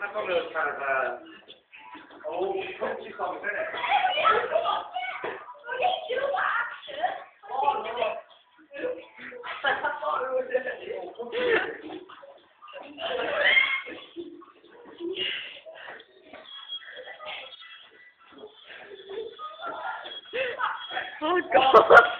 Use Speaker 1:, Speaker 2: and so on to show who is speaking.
Speaker 1: That's one?
Speaker 2: Oh, God.